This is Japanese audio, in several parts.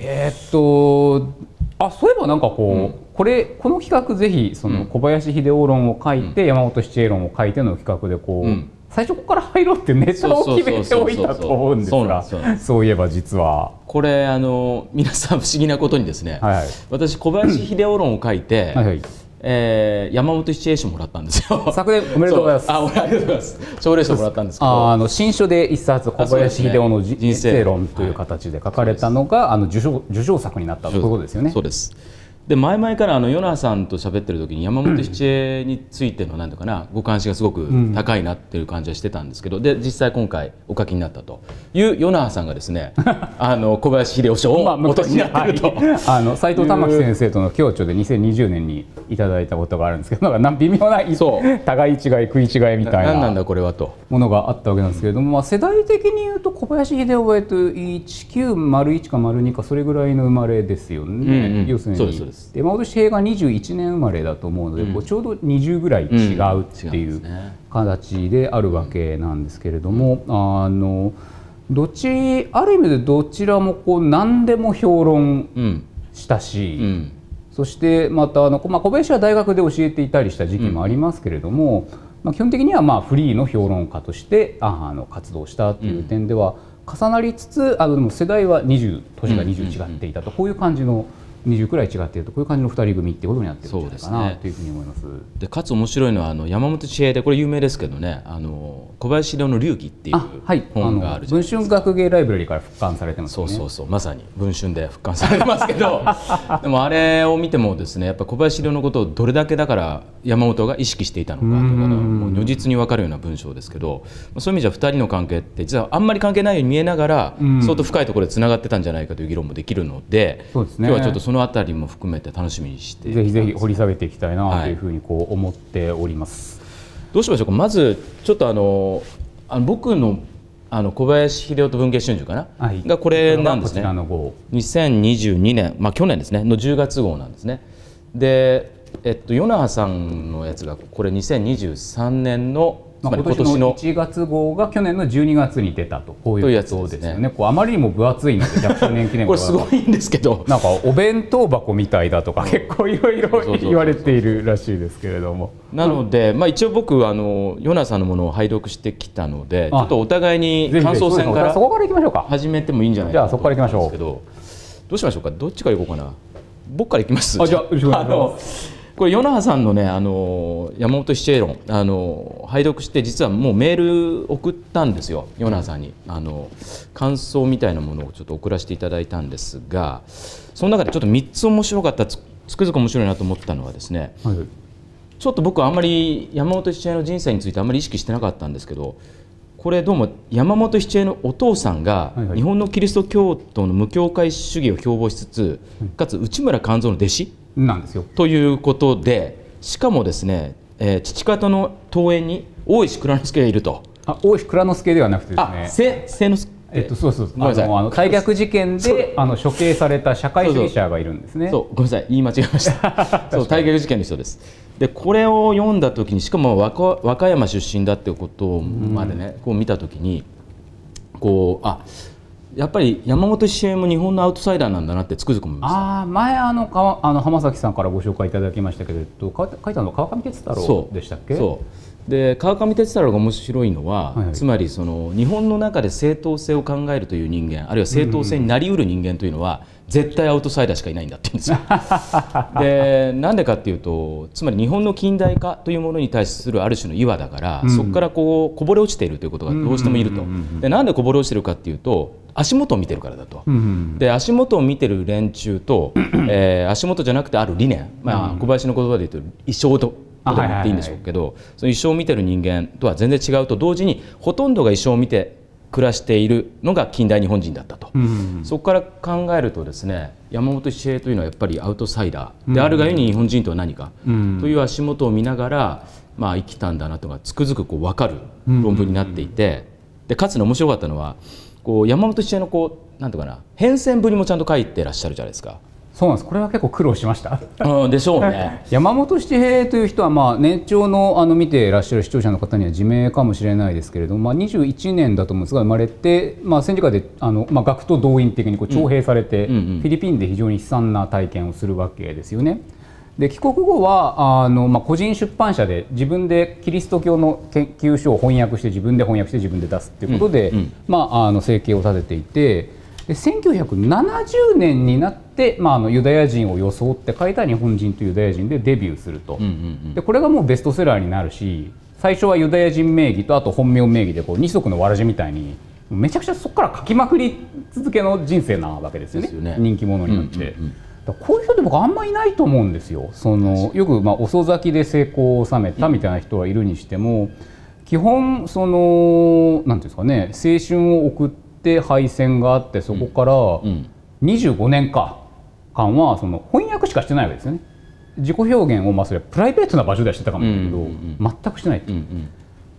えーっとあそういえばなんかこう、うん。これこの企画ぜひそのうん。小林秀夫論を書いて、山本七恵論を書いての企画でこう、うん。最初ここから入ろうってネタを決めておいたと思うんですがそういえば実は。これあの皆さん不思議なことにですね、はいはい。私小林秀夫論を書いて、はいはいえー山本七英賞もらったんですよ。昨年おめでとうございますあ、おめでとうございます。奨励賞もらったんですけど。ああの新書で一冊小林秀夫のね人生論という形で書かれたのが、あの受賞受賞作になったということですよね。そうです。で前々からあの与那さんと喋ってる時に山本七恵についてのなんとかなご関心がすごく高いなっていう感じはしてたんですけど、で実際今回お書きになったという与那さんがですね あの小林秀夫賞をまあ、お取りになってると。はい。あの斉藤玉木先生との共著で2020年にいただいたことがあるんですけどなんか微妙なそう。互い違い食い違いみたい何なんなだこれはと。ものがあったわけなんですけれども、まあ、世代的に言うと小林秀夫はえっと1901か02かそれぐらいの生まれですよね、うんうん。要するに。そうですそうです。山本茂が21年生まれだと思うので、こうちょうど20ぐらい違うっていう形であるわけなんですけれども、あのどっちある意味でどちらもこう何でも評論うん。したし、うん。そしてまたあの、まあ、小林は大学で教えていたりした時期もありますけれども、まあ、基本的にはまあフリーの評論家としてああの活動したという点では重なりつつ、あのでも世代は20年が20違っていたと、こういう感じの20くらい違っているとこういう感じの2人組っていうことになってるんじゃないかそうですね。なというふうに思います。でかつ面白いのはあの山本知恵でこれ有名ですけどねあの小林秀夫の流儀っていう本があのるじゃない文春学芸ライブラリーから復刊されてますよね。そうそうそう。まさに文春で復刊されてますけど。でもあれを見てもですねやっぱ小林秀夫のことをどれだけだから山本が意識していたのかというのがもう如実に分かるような文章ですけどそういう意味じゃ2人の関係って実はあんまり関係ないように見えながらん。相当深いところでつながってたんじゃないかという議論もできるのでね。今日はちょっとそのあたりも含めて楽しみにしてぜひぜひ掘り下げていきたいなはいというふうにこう思っております。どうしましょうか。まずちょっとあのあの僕のあの小林秀夫と文藝春秋かな、はい。がこれなんですね。こちらの号。2022年、まあ、去年ですね。の10月号なんですね。で、えっと、与那さんのやつがこれ2023年のつまあ、今年の今年の1月号が去年の12月に出たと。こういうやつですよね。こうあまりにも分厚いので 100周年記念これすごいんですけど。なんかお弁当箱みたいだとか結構いろいろ言われているらしいですけれども。なので、まあ、一応僕あの与那さんのものを拝読してきたのでちあょっとお互いに感想戦からそこから行きましょうか。始めてもいいんじゃないじゃあかなとそこから行きましょう。思ったんですけどどうしましょうか？どっちから行こうかな？僕から行きます？あじゃあよろしくお願いします。のこれ与那さんのねあの山本七恵論あの拝読して実はもうメール送ったんですよ与那さんに。あの感想みたいなものをちょっと送らせていただいたんですがその中でちょっと3つ面白かったつつくづく面白いなと思ったのはですねはい。ちょっと僕はあんまり山本七恵の人生についてあんまり意識してなかったんですけどこれどうも山本七恵のお父さんが日本のキリスト教徒の無教会主義を標榜しつつかつ内村勘三の弟子なんですよ。ということでしかもですね、えー父方の桃園に大石蔵之介がいると。あ大石蔵之介ではなくてですあね。せせのすえっとそうそうごめんなさいあのあの大逆事件であの処刑された社会主義者がいるんですね。そうごめんなさい言い間違えました そう大逆事件の人ですでこれを読んだ時にしかも和歌和歌山出身だっていうことまでね、こう見た時にこうあやっぱり山本七恵も日本のアウトサイダーなんだなってつくづく思いました。ああ前あのかあの浜崎さんからご紹介いただきましたけれどか書いたのは川上哲太郎でしたっけ？そう。で川上哲太郎が面白いのは、はいはい。つまりその日本の中で正当性を考えるという人間あるいは正当性になりうる人間というのは、絶対アウトサイダーしかいないんだって言うんですよ。でなんでかっていうとつまり日本の近代化というものに対するある種の岩だから、そこからこうこぼれ落ちているということがどうしてもいると。でなんでこぼれ落ちてるかっていうと足元を見てるからだと。うんで足元を見てる連中と、えー足元じゃなくてある理念、まあ、小林の言葉で言うと一生と言っていいんでしょうけど、その一生を見てる人間とは全然違うと同時にほとんどが一生を見て暮らしているのが近代日本人だったと、うん。そこから考えるとですね山本七恵というのはやっぱりアウトサイダーであるがゆえに日本人とは何かうん。という足元を見ながら、まあ、生きたんだなとかつくづくこう分かる論文になっていて、でかつね面白かったのはこう山本七恵のこうなんとかな変遷ぶりもちゃんと書いてらっしゃるじゃないですか。そうなんですこれは結構苦労しましたうん、でしょうね。山本七平という人は、まあ、年長のあの見ていらっしゃる視聴者の方には自明かもしれないですけれども、まあ、21年だと思うんですが生まれて、まあ、戦時下であの、まあ、学徒動員的にこう徴兵されて、うんうんうんフィリピンで非常に悲惨な体験をするわけですよね。で帰国後はあの、まあ、個人出版社で自分でキリスト教の研究書を翻訳して自分で翻訳して自分で出すっていうことで、うんうんまあ、あの生計を立てていてで1970年になって、まあ、あのユダヤ人を装って書いた日本人とユダヤ人でデビューすると、うんうんでこれがもうベストセラーになるし最初はユダヤ人名義とあと本名名義でこう二足のわらじみたいにめちゃくちゃそこから書きまくり続けの人生なわけですよね。ね。人気者になって。うんうんうん。こういう人って僕あんまいないと思うんですよ。そのよくまあ遅咲きで成功を収めたみたいな人はいるにしても、基本そのなんていうんですかね青春を送って敗戦があってそこからうん。25年間間はその翻訳しかしてないわけですよね。自己表現をまあそれはプライベートな場所ではしてたかもしれないけど、全くしてないってうんうん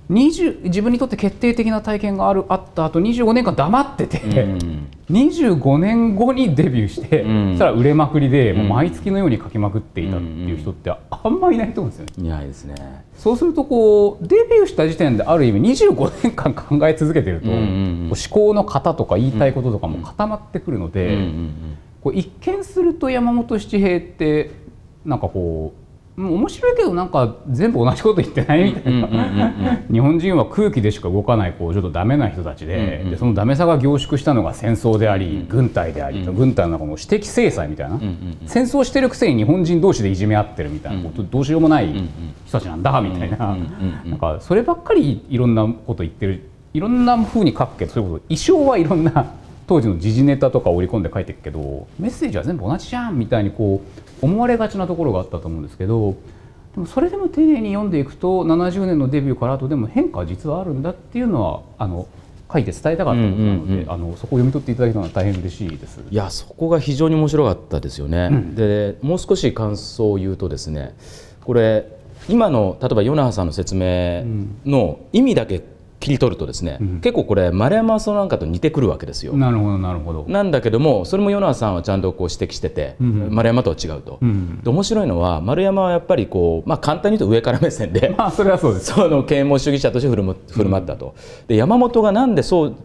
20自分にとって決定的な体験があるあった後25年間黙ってて、うん。25年後にデビューして、うん。そしたら売れまくりで、もう毎月のように書きまくっていたっていう人ってあんまいないと思うんですよね。いないですね。そうするとこうデビューした時点である意味25年間考え続けてると、うんうんうん。こう思考の型とか言いたいこととかも固まってくるので、うんうんこう一見すると山本七平ってなんかこううん面白いけどなんか全部同じこと言ってないみたいな、日本人は空気でしか動かないこうちょっとダメな人たちで,、うんうん。でそのダメさが凝縮したのが戦争であり、軍隊であり、うん軍隊の中の私的制裁みたいな、うんうんうん。戦争してるくせに日本人同士でいじめ合ってるみたいな。こと、どうしようもない人たちなんだみたいな,、なんかそればっかりいろんなこと言ってる。いろんな風に書くけどそれこそ衣装はいろんな当時の時事ネタとかを織り込んで書いてるけどメッセージは全部同じじゃんみたいにこう思われがちなところがあったと思うんですけどでもそれでも丁寧に読んでいくと70年のデビューから後でも変化は実はあるんだっていうのはあの書いて伝えたかったことなので、うんうんうんあのそこを読み取っていただけたのは大変嬉しいです。いやそこが非常に面白かったですよね。でもう少し感想を言うとですねこれ今の例えば与那覇さんの説明の意味だけ切り取るとですね、結構これ丸山正なんかと似てくるわけですよ。なるほどなるほど。なんだけどもそれも与那覇さんはちゃんとこう指摘してて、丸山とは違うと。うんで面白いのは丸山はやっぱりこう、まあ、簡単に言うと上から目線で まあそれはそうです。その啓蒙主義者として振る舞振る舞ったと、で山本がなんでそう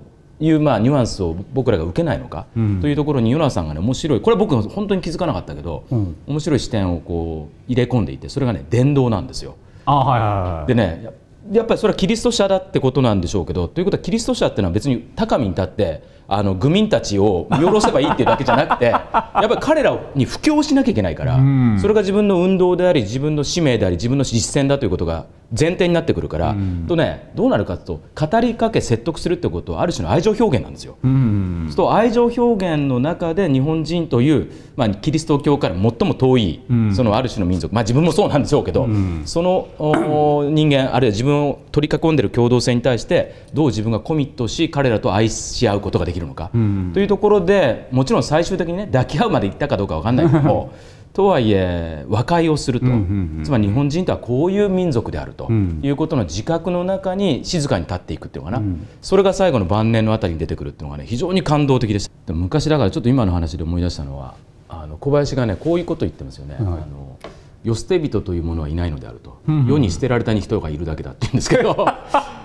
いうまあニュアンスを僕らが受けないのかうんというところに与那さんがね面白いこれは僕本当に気づかなかったけど、うん面白い視点をこう入れ込んでいてそれがね伝道なんですよ。あはいはいはい。でねやっぱりそれはキリスト者だってことなんでしょうけどということはキリスト者っていうのは別に高みに立ってあの愚民たちを見下ろせばいいっていうだけじゃなくて やっぱり彼らに布教しなきゃいけないから、うん。それが自分の運動であり自分の使命であり自分の実践だということが前提になってくるから、うん。とねどうなるかというと語りかけ説得するってことはある種の愛情表現なんですよ。うん。そうすると愛情表現の中で日本人という、まあ、キリスト教から最も遠い、うん。そのある種の民族、まあ、自分もそうなんでしょうけど、うん。そのお人間あるいは自分を取り囲んでいる共同性に対してどう自分がコミットし彼らと愛し合うことができるのか、うん。というところでもちろん最終的にね抱き合うまでいったかどうかわかんない。けどもとはいえ和解をすると、うんうんうんつまり日本人とはこういう民族であると。うん。いうことの自覚の中に静かに立っていくっていうのかな、うん。それが最後の晩年のあたりに出てくるっていうのがね非常に感動的でした。昔だからちょっと今の話で思い出したのはあの小林がねこういうことを言ってますよね、はい。あの世捨て人というものはいないのであると、うんうん世に捨てられた人がいるだけだって言うんですけど。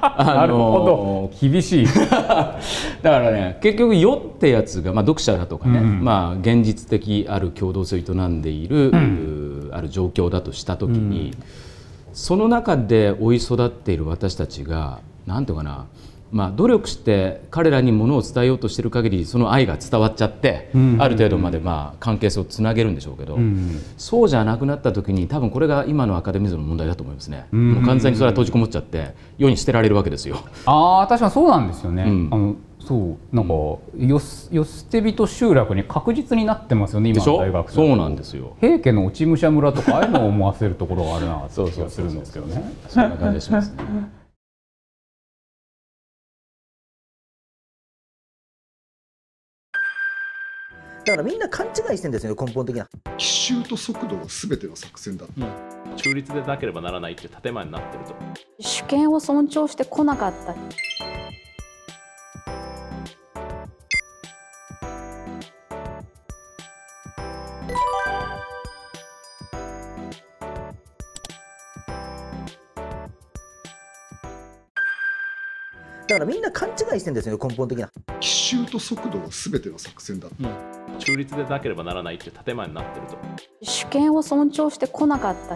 あ なるほど。厳しい。だからね結局世ってやつが、まあ、読者だとかね、うん。うんまあ、現実的ある共同性を営んでいる、うーある状況だとした時に、その中で追い育っている私たちが何ていうかな、まあ、努力して彼らにものを伝えようとしている限りその愛が伝わっちゃって、うん。ある程度までまあ関係性をつなげるんでしょうけど、うん。そうじゃなくなった時に多分これが今のアカデミズムの問題だと思いますね。ん。もう完全にそれは閉じこもっちゃって世に捨てられるわけですよ。ああ確かにそうなんですよね。うん。あのそうなんかよすよ捨て人集落に確実になってますよね今の大学生。そうなんですよ。平家の落ち武者村とかああいうのを思わせるところがあるなって そうそう気がするんですけどね。そんな感じがしますね。だからみんな勘違いしてんですよね根本的な。奇襲と速度が全ての作戦だ中立でなければならないっていう建前になってると。主権を尊重してこなかっただからみんな勘違いしてるんですよね根本的な。奇襲と速度が全ての作戦だ中立でなければならないって建前になってると。主権を尊重してこなかった